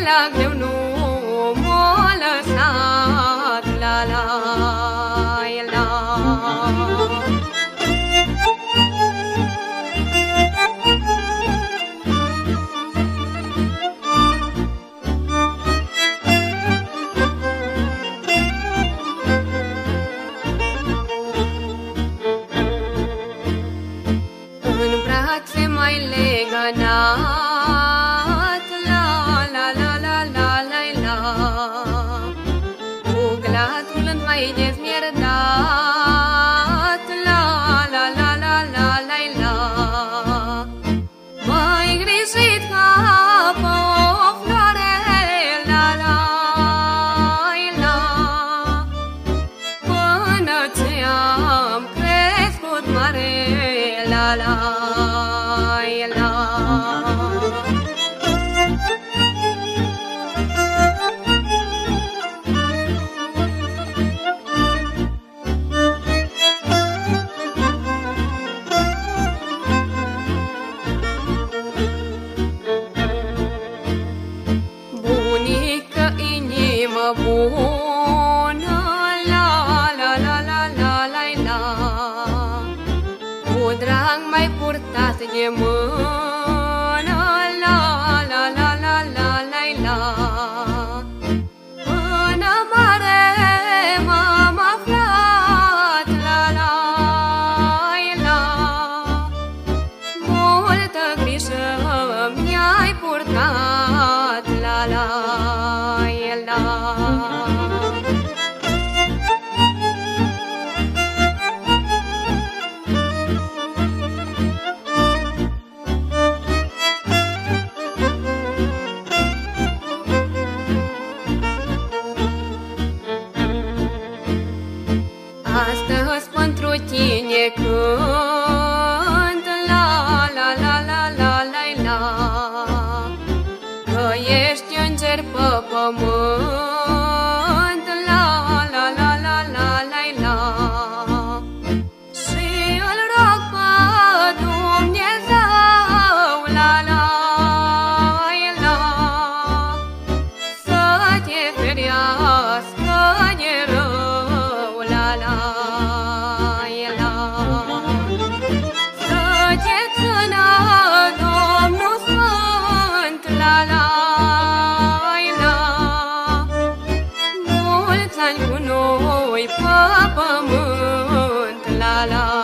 Dumnezeu nu m-a lăsat. La la la. În brațe mai legănat mai dezmierdat. La la la la la la la. Mai greșit ca pe o floare. La la la. Până ce am crescut mare. La la la mai purtat de mână. La la la la la la la. Până mare m-am aflat. La la la. Multă grijă mi-ai purtat Astăzi pentru tine cânt La la la la la la la. Că ești înger pe pământ pe pământ, la la.